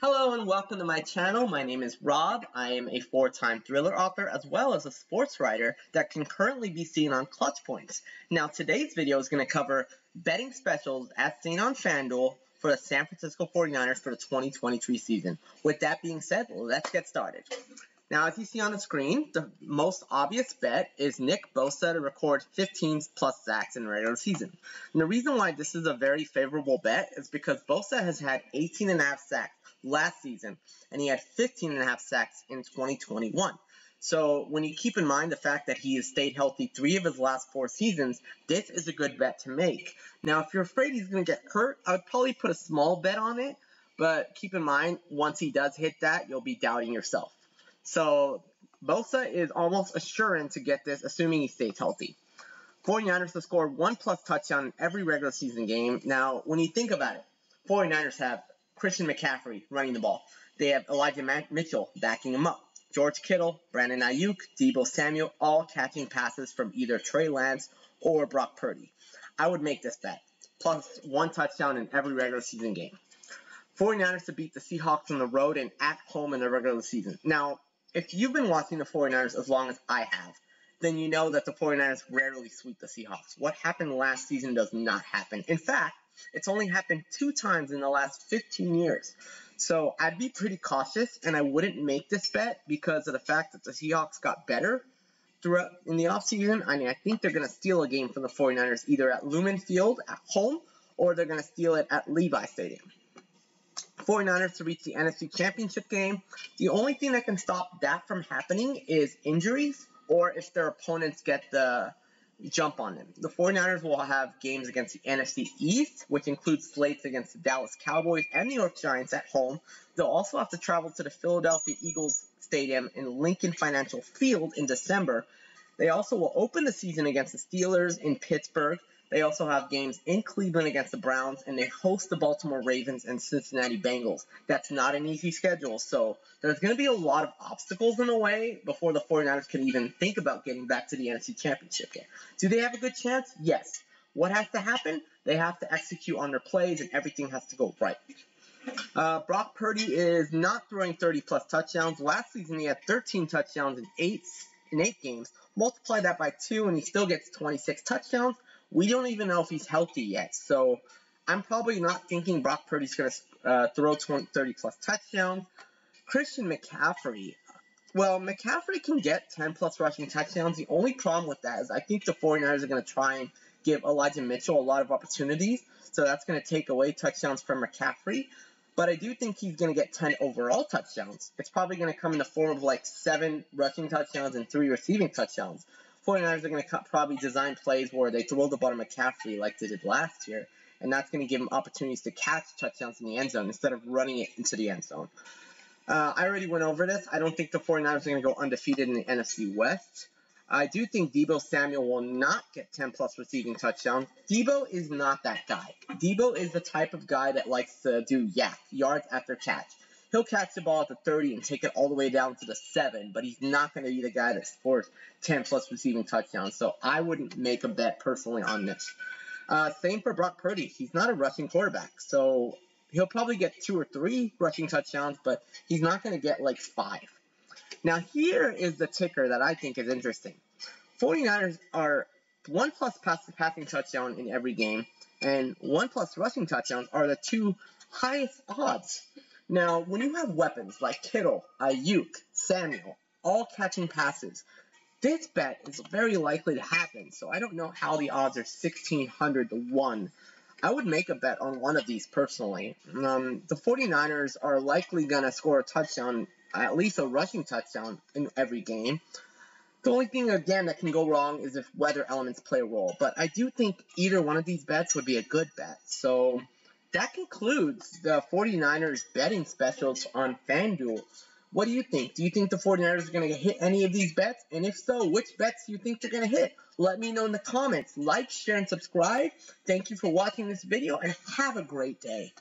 Hello and welcome to my channel. My name is Rob. I am a four-time thriller author as well as a sports writer that can currently be seen on Clutch Points. Now today's video is going to cover betting specials as seen on FanDuel for the San Francisco 49ers for the 2023 season. With that being said, let's get started. Now, as you see on the screen, the most obvious bet is Nick Bosa to record 15 plus sacks in regular season. And the reason why this is a very favorable bet is because Bosa has had 18 and a half sacks last season, and he had 15 and a half sacks in 2021. So when you keep in mind the fact that he has stayed healthy three of his last four seasons, this is a good bet to make. Now, if you're afraid he's going to get hurt, I would probably put a small bet on it, but keep in mind, once he does hit that, you'll be doubting yourself. So Bosa is almost assuring to get this, assuming he stays healthy. 49ers to score one plus touchdown in every regular season game. Now, when you think about it, 49ers have Christian McCaffrey running the ball. They have Elijah Mitchell backing him up. George Kittle, Brandon Aiyuk, Deebo Samuel, all catching passes from either Trey Lance or Brock Purdy. I would make this bet. Plus one touchdown in every regular season game. 49ers to beat the Seahawks on the road and at home in the regular season. Now, if you've been watching the 49ers as long as I have, then you know that the 49ers rarely sweep the Seahawks. What happened last season does not happen. In fact, it's only happened two times in the last 15 years. So I'd be pretty cautious and I wouldn't make this bet because of the fact that the Seahawks got better throughout in the offseason. I mean, I think they're going to steal a game from the 49ers either at Lumen Field at home or they're going to steal it at Levi Stadium. 49ers to reach the NFC Championship game. The only thing that can stop that from happening is injuries or if their opponents get the jump on them. The 49ers will have games against the NFC East, which includes slates against the Dallas Cowboys and New York Giants at home. They'll also have to travel to the Philadelphia Eagles Stadium in Lincoln Financial Field in December. They also will open the season against the Steelers in Pittsburgh they also have games in Cleveland against the Browns, and they host the Baltimore Ravens and Cincinnati Bengals. That's not an easy schedule, so there's going to be a lot of obstacles in the way before the 49ers can even think about getting back to the NFC Championship game. Do they have a good chance? Yes. What has to happen? They have to execute on their plays, and everything has to go right. Uh, Brock Purdy is not throwing 30 plus touchdowns. Last season, he had 13 touchdowns in eight in eight games. Multiply that by two, and he still gets 26 touchdowns. We don't even know if he's healthy yet. So I'm probably not thinking Brock Purdy's going to uh, throw 20, 30 plus touchdowns. Christian McCaffrey. Well, McCaffrey can get 10 plus rushing touchdowns. The only problem with that is I think the 49ers are going to try and give Elijah Mitchell a lot of opportunities. So that's going to take away touchdowns from McCaffrey. But I do think he's going to get 10 overall touchdowns. It's probably going to come in the form of like seven rushing touchdowns and three receiving touchdowns. 49ers are going to probably design plays where they throw the ball to McCaffrey like they did last year, and that's going to give them opportunities to catch touchdowns in the end zone instead of running it into the end zone. Uh, I already went over this. I don't think the 49ers are going to go undefeated in the NFC West. I do think Deebo Samuel will not get 10 plus receiving touchdowns. Deebo is not that guy. Deebo is the type of guy that likes to do YAC, yards after catch he'll catch the ball at the 30 and take it all the way down to the 7, but he's not going to be the guy that scores 10 plus receiving touchdowns. So I wouldn't make a bet personally on this. Uh, same for Brock Purdy. He's not a rushing quarterback, so he'll probably get two or three rushing touchdowns, but he's not going to get like five. Now, here is the ticker that I think is interesting. 49ers are one plus passing touchdown in every game, and one plus rushing touchdowns are the two highest odds. Now, when you have weapons like Kittle, Aiyuk, Samuel, all catching passes, this bet is very likely to happen. So I don't know how the odds are 1600 to 1. I would make a bet on one of these personally. Um, the 49ers are likely going to score a touchdown, at least a rushing touchdown in every game. The only thing, again, that can go wrong is if weather elements play a role. But I do think either one of these bets would be a good bet. So that concludes the 49ers betting specials on FanDuel. What do you think? Do you think the 49ers are going to hit any of these bets? And if so, which bets do you think they're going to hit? Let me know in the comments. Like, share, and subscribe. Thank you for watching this video, and have a great day.